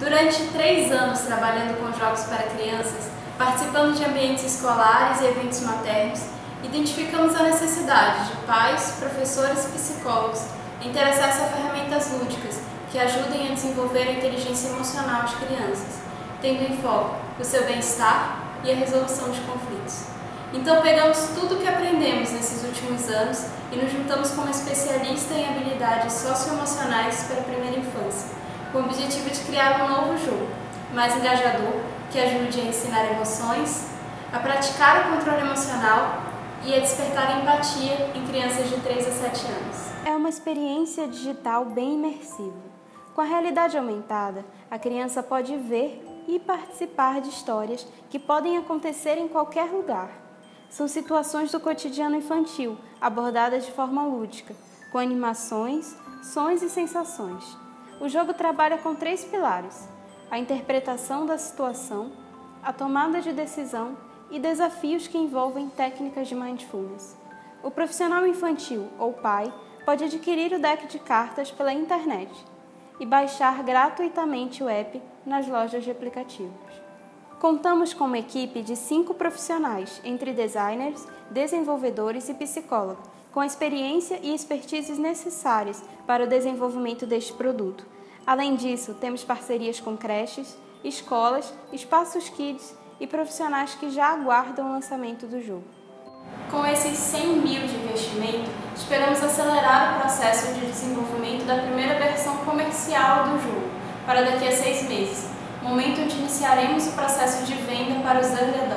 Durante três anos trabalhando com jogos para crianças, participando de ambientes escolares e eventos maternos, identificamos a necessidade de pais, professores e psicólogos em ter acesso a ferramentas lúdicas que ajudem a desenvolver a inteligência emocional de crianças, tendo em foco o seu bem-estar e a resolução de conflitos. Então pegamos tudo o que aprendemos nesses últimos anos e nos juntamos como especialista em habilidades socioemocionais para a primeira infância, com o objetivo de criar um novo jogo, mais engajador, que ajude a ensinar emoções, a praticar o controle emocional e a despertar empatia em crianças de 3 a 7 anos. É uma experiência digital bem imersiva. Com a realidade aumentada, a criança pode ver e participar de histórias que podem acontecer em qualquer lugar são situações do cotidiano infantil, abordadas de forma lúdica, com animações, sons e sensações. O jogo trabalha com três pilares: a interpretação da situação, a tomada de decisão e desafios que envolvem técnicas de mindfulness. O profissional infantil ou pai pode adquirir o deck de cartas pela internet e baixar gratuitamente o app nas lojas de aplicativos. Contamos com uma equipe de cinco profissionais, entre designers, desenvolvedores e psicólogos, com a experiência e expertises necessárias para o desenvolvimento deste produto. Além disso, temos parcerias com creches, escolas, espaços kids e profissionais que já aguardam o lançamento do jogo. Com esses 100 mil de investimento, esperamos acelerar o processo de desenvolvimento da primeira versão comercial do jogo para daqui a seis meses momento onde iniciaremos o processo de venda para os early.